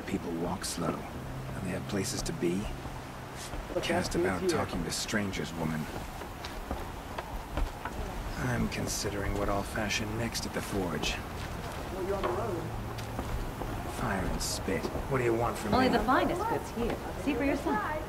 People walk slow. And they have places to be. Cast about talking to strangers, woman. I'm considering what I'll fashion next at the Forge. Fire and spit. What do you want from Only me? the finest goods here. See for yourself.